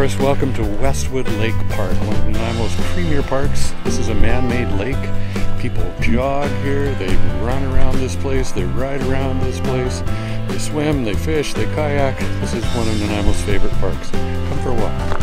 Forest. Welcome to Westwood Lake Park, one of Nanaimo's premier parks. This is a man-made lake. People jog here, they run around this place, they ride around this place, they swim, they fish, they kayak. This is one of Nanaimo's favorite parks. Come for a walk.